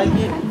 Помоги.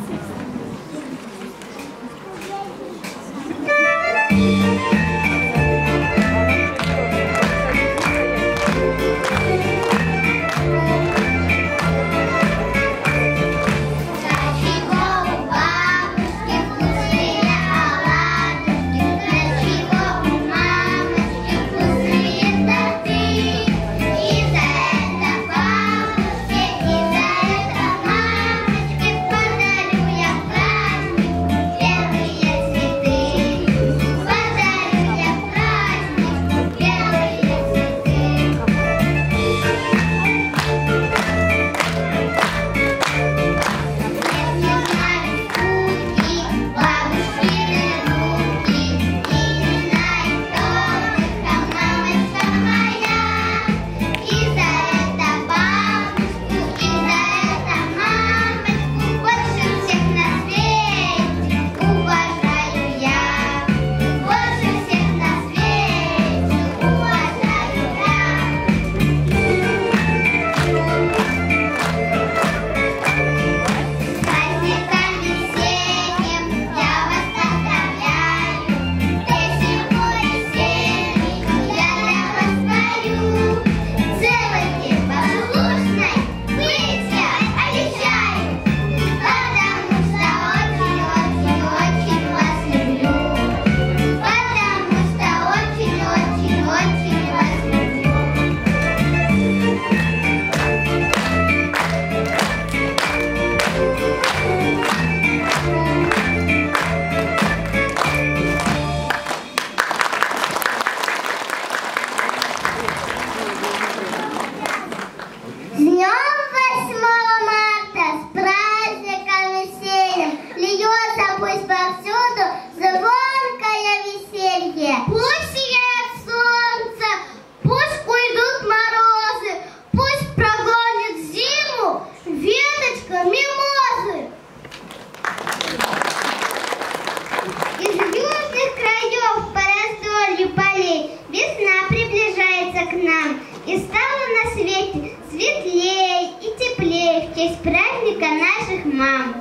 Пісенька наших мам.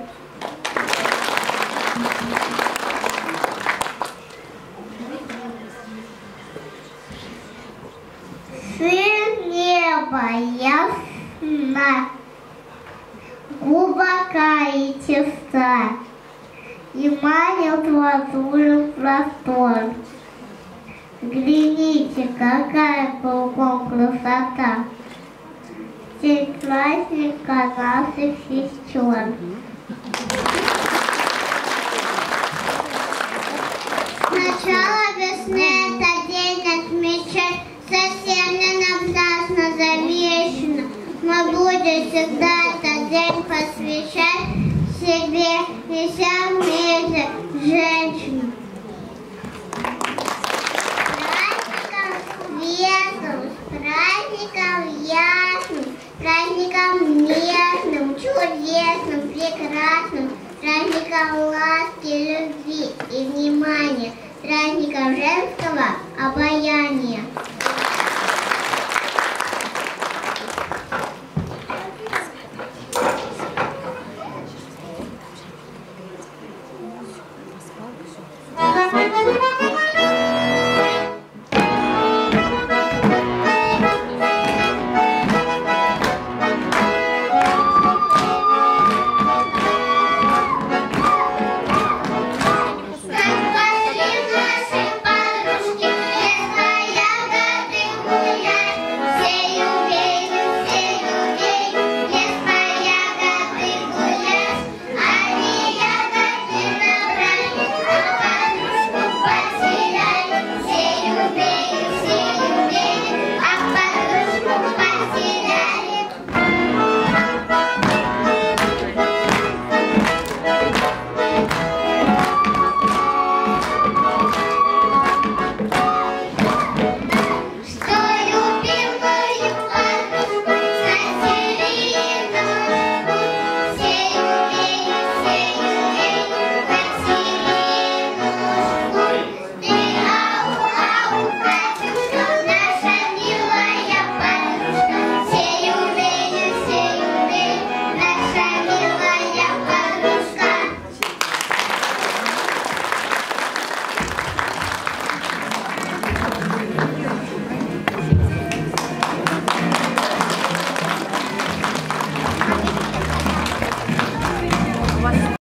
Сын неба ясна, глубока и чиста, И манил твой простор. Гляните, какая кругом красота! 19 казахских сестер. Начало весны – это день отмечать совсем не напрасно завешено. Мы будем всегда этот день посвящать себе и всем мире женщин. этом местном, чудесном, прекрасном, праздником ласки, любви и внимания, праздником женского обожания.